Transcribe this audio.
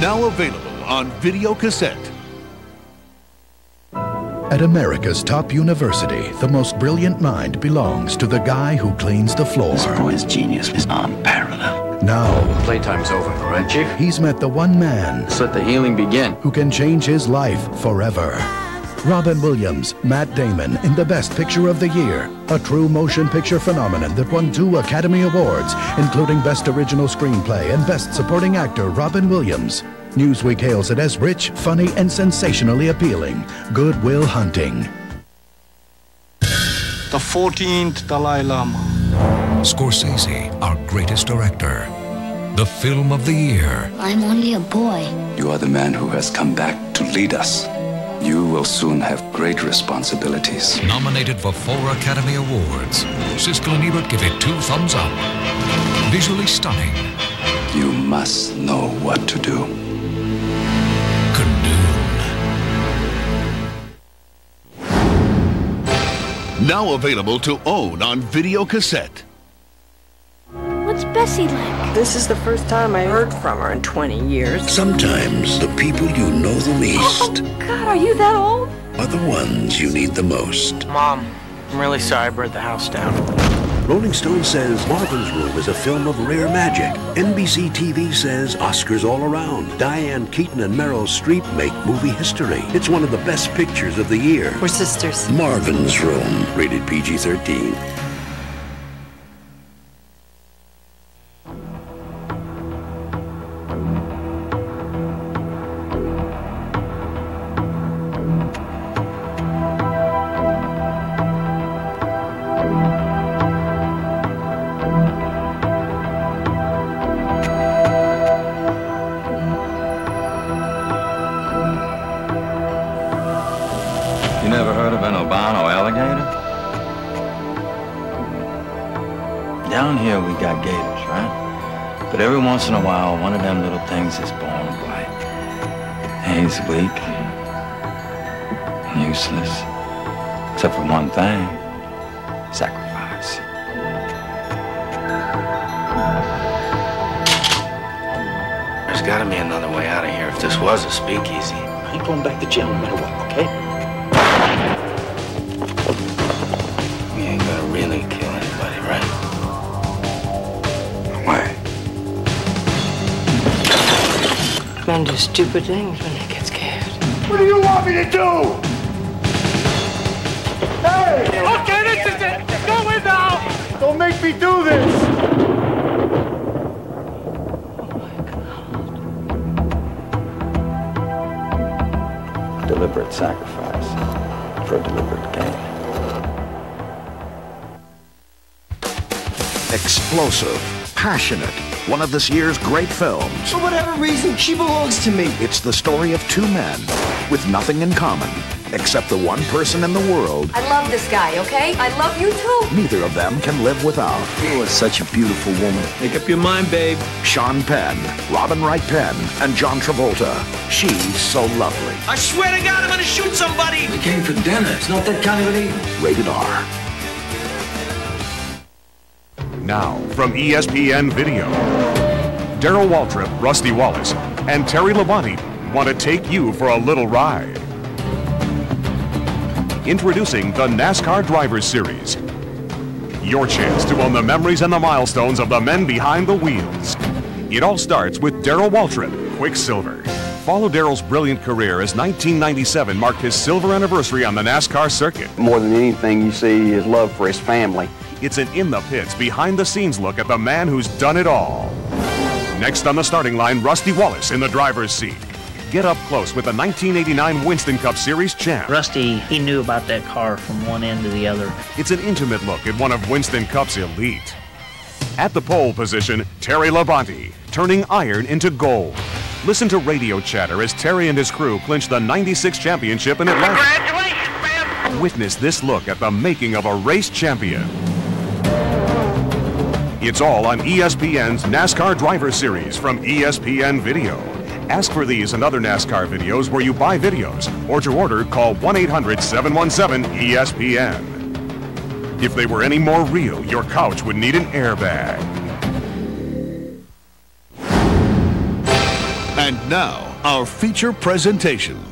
Now available on video cassette. At America's top university, the most brilliant mind belongs to the guy who cleans the floor. This boy's genius is unparalleled. Now, Playtime's over, all right, Chief? he's met the one man Let's let the healing begin. who can change his life forever. Robin Williams, Matt Damon in the Best Picture of the Year, a true motion picture phenomenon that won two Academy Awards, including Best Original Screenplay and Best Supporting Actor Robin Williams. Newsweek hails it as rich, funny, and sensationally appealing. Good Will Hunting. The 14th Dalai Lama. Scorsese, our greatest director. The film of the year. I'm only a boy. You are the man who has come back to lead us. You will soon have great responsibilities. Nominated for four Academy Awards. Siskel and Ebert give it two thumbs up. Visually stunning. You must know what to do. Kundun. Now available to own on video cassette. What's Bessie like? This is the first time I heard from her in 20 years. Sometimes the people you know the least. Oh, least God, are you that old? are the ones you need the most. Mom, I'm really sorry I burned the house down. Rolling Stone says Marvin's Room is a film of rare magic. NBC TV says Oscars all around. Diane Keaton and Meryl Streep make movie history. It's one of the best pictures of the year. We're sisters. Marvin's Room, rated PG 13. An albino alligator? Down here we got gators, right? But every once in a while, one of them little things is born white. He's weak, and useless, except for one thing, sacrifice. There's gotta be another way out of here if this was a speakeasy. I ain't going back to jail no matter what, okay? Stupid things when they get scared. What do you want me to do? Hey! Okay, this is it. Go in now. Don't make me do this! Deliberate sacrifice for a deliberate gain. Explosive, passionate, one of this year's great films. For whatever reason, she belongs to me. It's the story of two men with nothing in common except the one person in the world I love this guy, okay? I love you too. neither of them can live without. You are such a beautiful woman. Make up your mind, babe. Sean Penn, Robin Wright Penn, and John Travolta. She's so lovely. I swear to God, I'm gonna shoot somebody. We came for dinner. It's not that kind of an evening. Rated R. Now, from ESPN Video, Darrell Waltrip, Rusty Wallace, and Terry Labonte want to take you for a little ride. Introducing the NASCAR Drivers Series. Your chance to own the memories and the milestones of the men behind the wheels. It all starts with Darrell Waltrip, Quicksilver. Follow Darrell's brilliant career as 1997 marked his silver anniversary on the NASCAR circuit. More than anything, you see his love for his family. It's an in the pits, behind the scenes look at the man who's done it all. Next on the starting line, Rusty Wallace in the driver's seat. Get up close with the 1989 Winston Cup Series champ. Rusty, he knew about that car from one end to the other. It's an intimate look at one of Winston Cup's elite. At the pole position, Terry Labonte, turning iron into gold. Listen to radio chatter as Terry and his crew clinch the 96 championship in Atlanta. Congratulations, man. Witness this look at the making of a race champion. It's all on ESPN's NASCAR Driver Series from ESPN Video. Ask for these and other NASCAR videos where you buy videos, or to order, call 1 800 717 ESPN. If they were any more real, your couch would need an airbag. And now, our feature presentation.